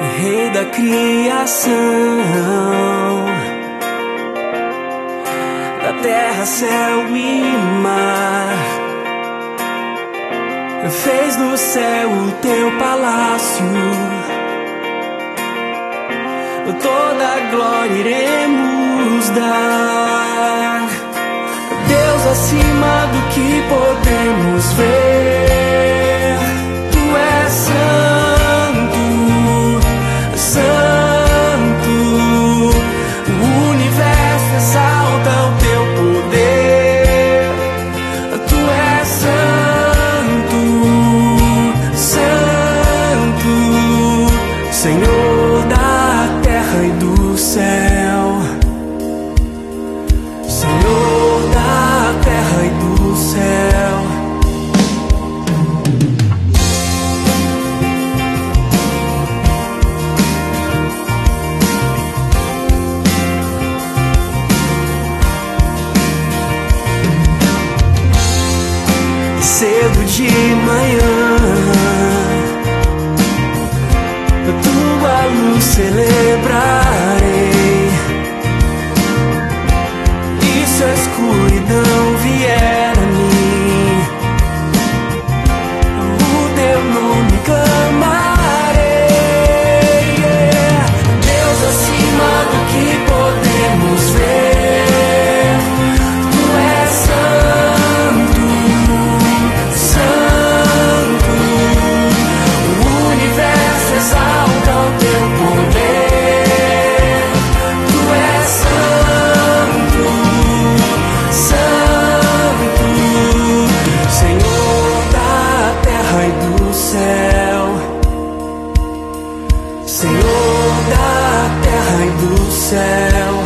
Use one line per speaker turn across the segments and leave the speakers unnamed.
o Rei da criação, da terra, céu e mar, fez do céu o teu palácio. Toda a glória iremos dar. Deus acima do que podemos ver cedo de manhã. Tua luz celeste. Senhor da terra e do céu.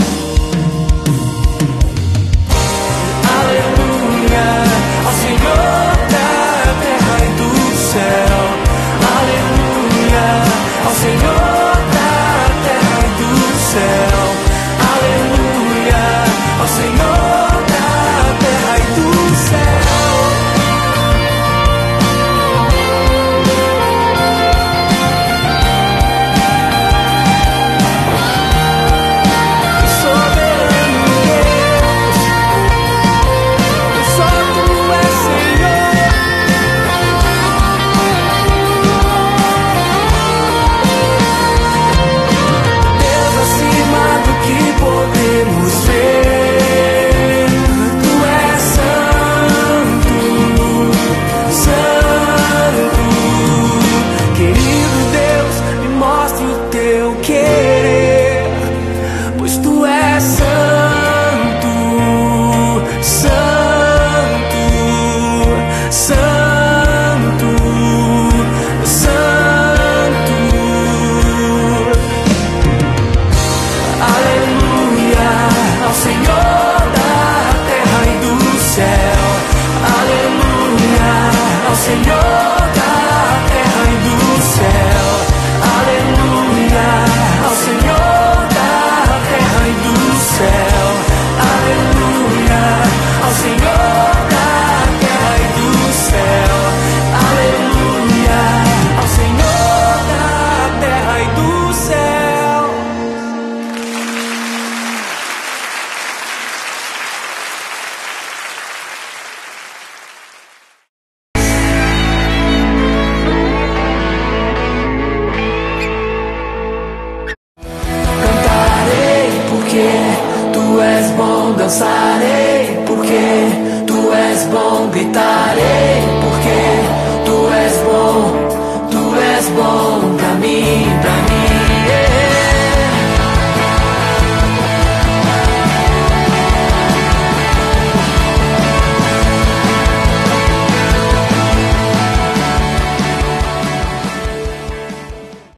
porque tu és bom, dançarei, porque tu és bom, gritarei, porque tu és bom.